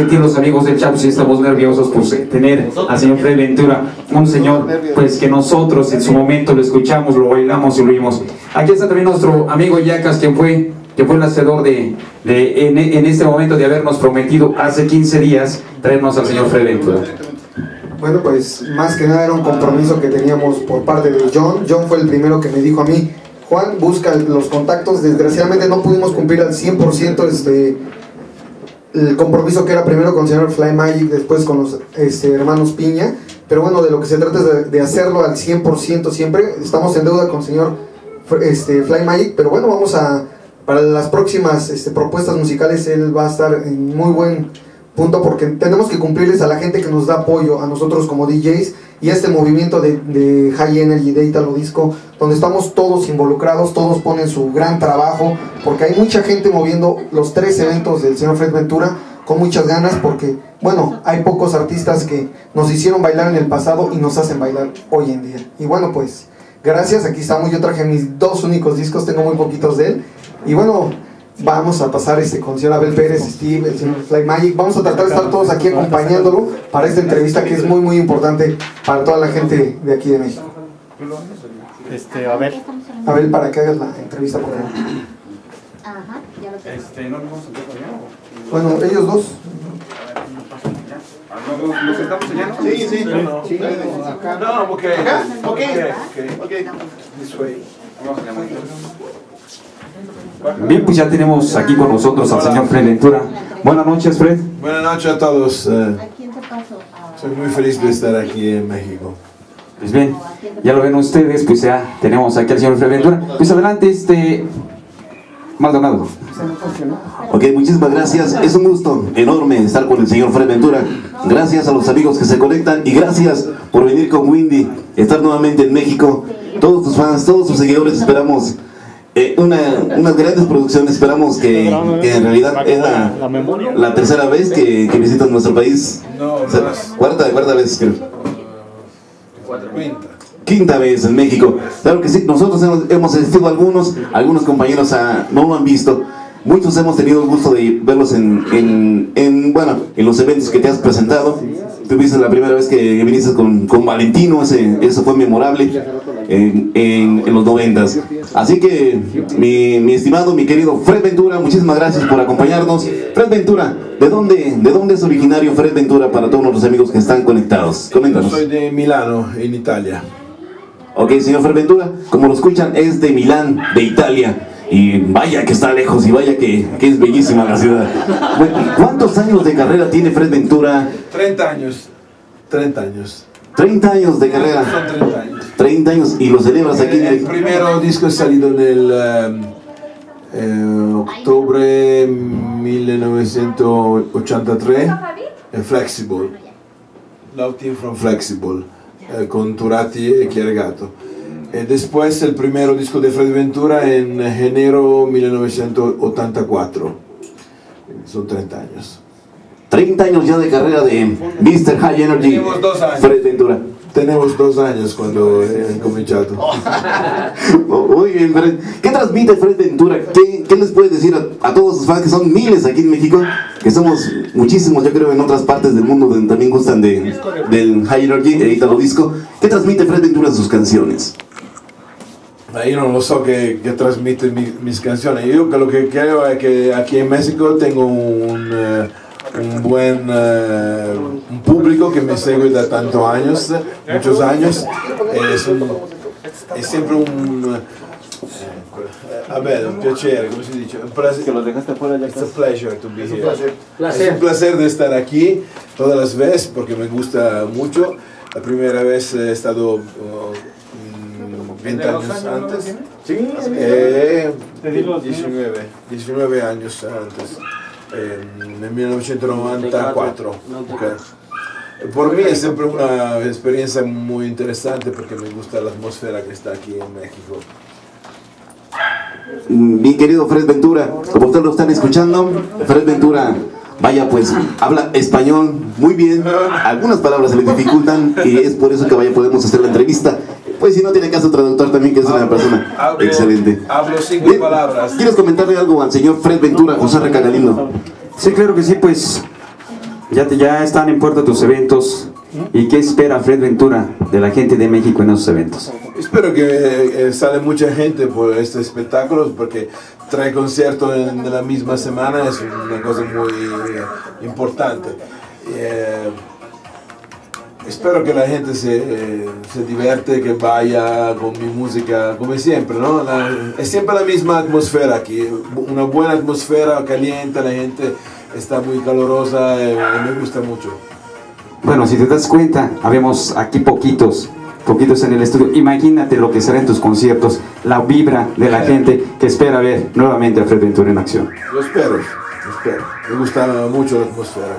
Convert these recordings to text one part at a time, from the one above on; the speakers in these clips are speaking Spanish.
sentir los amigos del Chapo si estamos nerviosos por tener al señor Fred Ventura, un señor pues que nosotros en su momento lo escuchamos, lo bailamos y lo vimos. Aquí está también nuestro amigo Yacas, quien fue, que fue el hacedor de, de en, en, este momento de habernos prometido hace 15 días traernos al señor Fred Ventura. Bueno, pues más que nada era un compromiso que teníamos por parte de John. John fue el primero que me dijo a mí, Juan, busca los contactos. Desgraciadamente no pudimos cumplir al 100% este, el compromiso que era primero con señor Fly Magic, después con los este, hermanos Piña. Pero bueno, de lo que se trata es de, hacerlo al 100% siempre. Estamos en deuda con señor este, Fly Magic, pero bueno, vamos a, para las próximas este, propuestas musicales, él va a estar en muy buen punto porque tenemos que cumplirles a la gente que nos da apoyo, a nosotros como DJs y este movimiento de, de High Energy, de Italo Disco, donde estamos todos involucrados, todos ponen su gran trabajo, porque hay mucha gente moviendo los tres eventos del señor Fred Ventura con muchas ganas, porque, bueno, hay pocos artistas que nos hicieron bailar en el pasado y nos hacen bailar hoy en día. Y bueno, pues, gracias, aquí estamos, yo traje mis dos únicos discos, tengo muy poquitos de él, y bueno, vamos a pasar este con el señor Abel Pérez, Steve, el señor Fly Magic. Vamos a tratar de estar todos aquí acompañándolo para esta entrevista que es muy muy importante para toda la gente de aquí de México. Este, Abel. Abel, para que hagas la entrevista, por favor. Ajá, ya lo tengo. Este, ¿no nos vamos a Bueno, ellos dos. ¿Nos sentamos allá? Sí, sí. No, ok. ¿Acá? Ok. Ok, Ok. This way. Vamos a llamar. Bien, pues ya tenemos aquí con nosotros al señor Fred Ventura. Buenas noches, Fred. Buenas noches a todos. eh, ¿A quién te paso? A- soy muy feliz de estar aquí en México. Pues bien, ya lo ven ustedes, pues ya tenemos aquí al señor Fred Ventura. Pues adelante, este... Maldonado. Ok, muchísimas gracias. Es un gusto enorme estar con el señor Fred Ventura. Gracias a los amigos que se conectan y gracias por venir con Windy, estar nuevamente en México. Todos tus fans, todos tus seguidores, esperamos eh, una, unas grandes producciones. Esperamos que, que en realidad es la, La tercera vez que, que visitas nuestro país. No, O sea, cuarta, cuarta vez creo. Quinta. Quinta vez en México. Claro que sí, nosotros hemos, hemos asistido a algunos, algunos compañeros a- no lo han visto. Muchos hemos tenido el gusto de verlos en, en, en, bueno, en los eventos que te has presentado. Tuviste la primera vez que viniste con, con Valentino, ese, eso fue memorable en, en, en los noventas. Así que, mi, mi estimado, mi querido Fred Ventura, muchísimas gracias por acompañarnos. Fred Ventura, ¿de dónde, ¿de dónde es originario Fred Ventura para todos nuestros amigos que están conectados? Coméntanos. Soy de Milano, en Italia. Ok, señor Ferventura, como lo escuchan, es de Milán, de Italia. Y vaya que está lejos y vaya que, que es bellísima la ciudad. Bueno, ¿Cuántos años de carrera tiene Fred Ventura? 30 años. 30 años. 30 años de carrera. Son 30 años. 30 años y lo celebras aquí en El el... primero disco es salido en el em, eh, octubre 1983, en Flexible. Love Team from Flexible, eh, con Turati e Chiargato. E después el primer disco de Fred Ventura en enero 1984. Quindi Son 30 años. 30 años ya de carrera de Mr. High Energy. Tenemos dos años. Fred Ventura. Tenemos dos años cuando he cominciato. Muy bien, Fred. ¿Qué transmite Fred Ventura? ¿Qué, qué les puedes decir a, a todos sus fans, que son miles aquí en México? Que somos muchísimos, yo creo, en otras partes del mundo donde también gustan de, del High Energy, el Italo Disco. ¿Qué transmite Fred Ventura en sus canciones? Ma io non lo so che, che trasmette mi- mis canzoni, io quello che creo è che aquí en México tengo un, eh, un buen eh, un pubblico che mi segue da tantos años, muchos años, e sono- è sempre un... eh, vabbè, un piacere, come si dice? Un placer, Que los dejaste fuera ya It's a pleasure to be here. Es un placer de estar aquí todas las veces porque me gusta mucho. La primera vez he estado uh, mm, 20 años antes. Eh, 19, 19 años antes, en, en 1994. ok. Por mí es siempre una experiencia muy interesante porque me gusta la atmósfera que está aquí en México. Mi querido Fred Ventura, como ustedes lo están escuchando, Fred Ventura, vaya pues, habla español muy bien, algunas palabras se le dificultan y es por eso que vaya podemos hacer la entrevista. Pues si no tiene caso traductor también, que es una persona Hablo- excelente. Hablo cinco Bien, palabras. ¿Quieres comentarle algo al señor Fred Ventura, José Recagalindo? Sí, claro que sí, pues Ya, te- ya están en puerta tus eventos. ¿Y qué espera Fred Ventura de la gente de México en esos eventos? Espero que eh, sale mucha gente por este espectáculo porque trae conciertos en la misma semana es una cosa muy eh, importante. Eh, espero que la gente se, eh, se divierte, que vaya con mi música como siempre, ¿no? La- es siempre la misma atmósfera aquí, una buena atmósfera caliente, la gente está muy calorosa, eh, me gusta mucho. Bueno, si te das cuenta, habemos aquí poquitos, poquitos en el estudio. Imagínate lo que será en tus conciertos, la vibra de la gente que espera ver nuevamente a Fred Ventura en acción. Lo espero, lo espero. Me gusta mucho la atmósfera.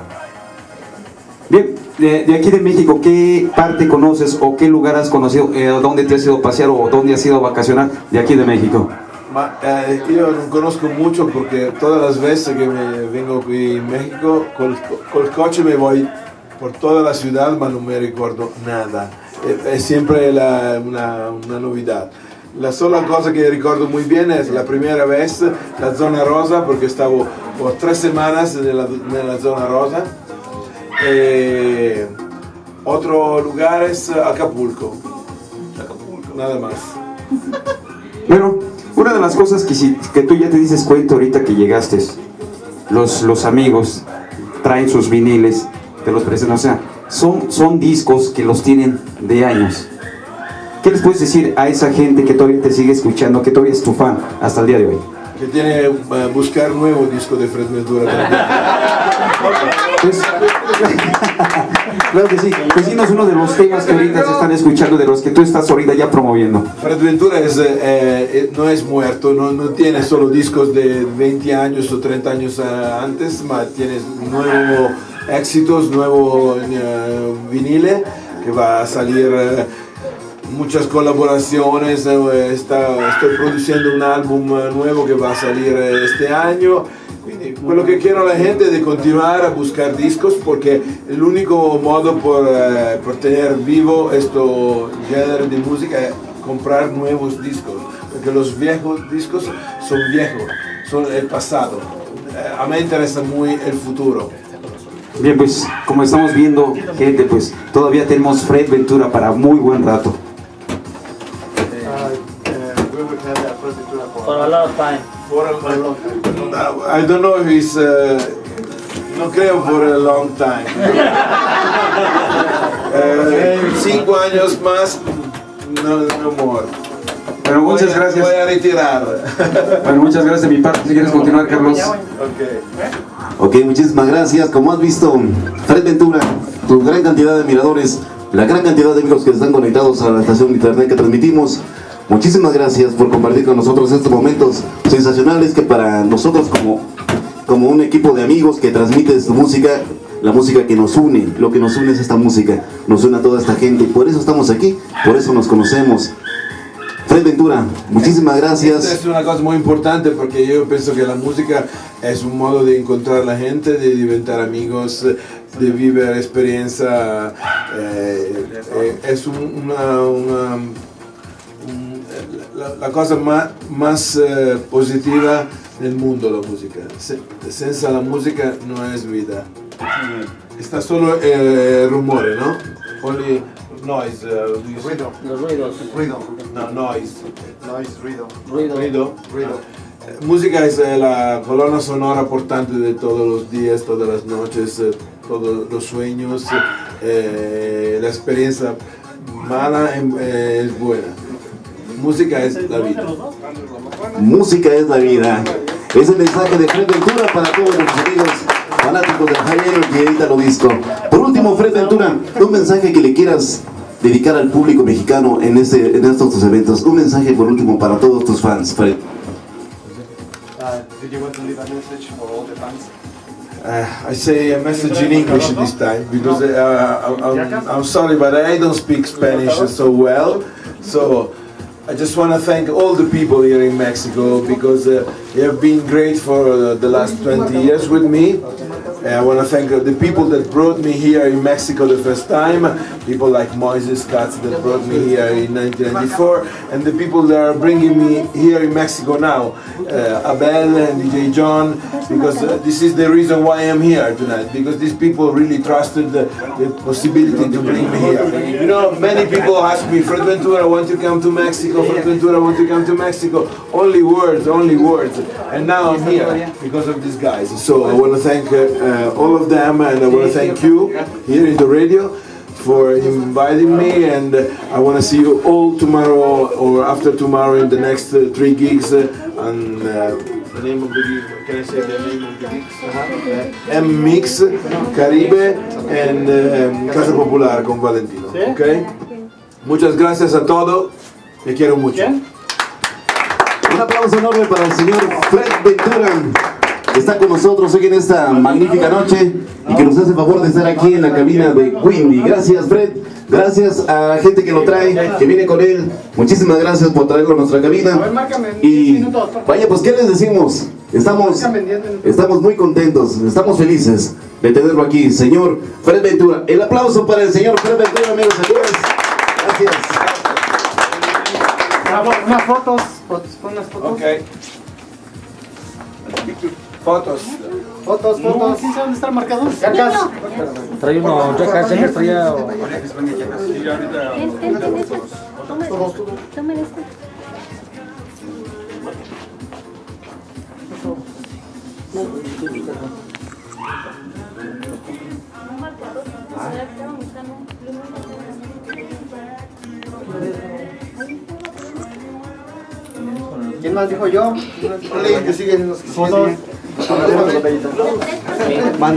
Bien, de, de aquí de México, ¿qué parte conoces o qué lugar has conocido? Eh, ¿Dónde te has ido a pasear o dónde has ido a vacacionar de aquí de México? Ma eh, io non conosco mucho porque todas las veces que me vengo aquí en México, col, col coche me voy por toda la ciudad, ma non mi ricordo nada. È, è sempre la- una, una novedad. La sola cosa que ricordo muy bien es la primera vez la zona rosa, porque stavo por tres semanas nella, nella zona rosa. E otro lugar es Acapulco. Nada más. Bueno, una de las cosas que, si, que tú ya te dices cuenta ahorita que llegaste, los, los amigos traen sus viniles, te los presentan, o sea, son, son discos que los tienen de años. ¿Qué les puedes decir a esa gente que todavía te sigue escuchando, que todavía es tu fan hasta el día de hoy? Que tiene eh, buscar nuevo disco de Fred Ventura también. claro que sí, pues dinos uno de los temas que ahorita se están escuchando, de los que tú estás ahorita ya promoviendo. Fred Ventura es, eh, eh, no es muerto, no, no tiene solo discos de 20 años o 30 años eh, antes, ma tiene nuevos éxitos, nuevo eh, vinile que va a salir eh, muchas colaboraciones, eh, está, estoy produciendo un álbum eh, nuevo que va a salir este año. Quello che quiero la gente è di continuare a buscar discos porque el único modo por, eh, por tener vivo questo genere di musica è comprar nuevos discos, porque los viejos discos son viejos, son el pasado. Eh, a me interesa muy el futuro. Bien, pues como estamos viendo, gente, pues todavía tenemos Fred Ventura para muy buen rato. For a lot of time. For a- I don't know if it's, uh, no creo for a long time. Eh, cinco años más, no, no more. Pero muchas Voy a- gracias. Voy a retirar. Bueno, muchas gracias de mi parte. Si quieres continuar, Carlos. Ok. Ok, muchísimas gracias. Como has visto, Fred Ventura, tu gran cantidad de admiradores, la gran cantidad de amigos que están conectados a la estación de internet que transmitimos. Muchísimas gracias por compartir con nosotros estos momentos sensacionales que para nosotros como, como un equipo de amigos que transmite su música, la música que nos une, lo que nos une es esta música, nos une a toda esta gente y por eso estamos aquí, por eso nos conocemos. Fred Ventura, muchísimas gracias. Es una cosa muy importante porque yo pienso que la música es un modo de encontrar a la gente, de inventar amigos, de vivir experiencia. eh, eh, es un- una, una- un- la, cosa más, más eh, positiva del mundo, la música. Senza la música no es vida. Está solo eh, rumore, ¿no? Only noise. uh, Ruido, Los ruidos. ruido, No, noise. noise, ruido, Ruido. Ruido. ruido. Eh, Música es eh, la colonna sonora portante de todos los días, todas las noches, eh, todos los sueños. eh, la experiencia mala em- eh, es buena. Música es la vida. Música es la vida. Es el mensaje de Fred Ventura para todos nuestros amigos fanáticos de High Energy y Edítalo Disco. Por último, Fred Ventura, un mensaje que le quieras dedicar al público mexicano en, este, en estos tus eventos. Un mensaje por último para todos tus fans, Fred. Uh, did you want to leave a message for all the fans? Uh, I say a message in English this time because uh, I'm, I'm sorry, but I don't speak Spanish so well. So I just want to thank all the people here in Mexico because uh, they have been great for uh, the last 20 years with me. I want to thank uh, the people that brought me here in Mexico the first time, people like Moises Katz that brought me here in 1994, and the people that are bringing me here in Mexico now, uh, Abel and DJ John, because uh, this is the reason why I'm here tonight, because these people really trusted the, the possibility to bring me here. You know, many people ask me, Fred Ventura, I want to come to Mexico, Fred Ventura, want to come to Mexico. Only words, only words. And now I'm here because of these guys. So I want to thank uh, uh, all of them and I want to thank you here in the radio for inviting me and uh, I want to see you all tomorrow or after tomorrow in the next uh, three gigs uh, on uh, the name of the gig. Can I say the name of the gigs? Uh-huh. M Mix, Caribe and um, Casa Popular con Valentino. Okay? Muchas gracias a todos. Te quiero mucho. Un aplauso enorme para el señor Fred Ventura, que está con nosotros hoy en esta magnífica noche y que nos hace el favor de estar aquí en la cabina de Windy. Gracias, Fred. Gracias a la gente que lo trae, que viene con él. Muchísimas gracias por traerlo a nuestra cabina. Y vaya, pues, ¿qué les decimos? Estamos, estamos muy contentos, estamos felices de tenerlo aquí, señor Fred Ventura. El aplauso para el señor Fred Ventura, amigos y. Gracias. Unas fotos, fotos, pon unas fotos. Okay. Fotos. Fotos, fotos. ¿Quién sabe dónde está el marcador? Yacas. Trae uno, Jackass, Jackass traía... Ten, ten, ten esta. Toma- Tomen esta. ¿Quién más dijo yo? Ponle que siguen los que siguen. Fotos. siguen. ¿Quién trae el man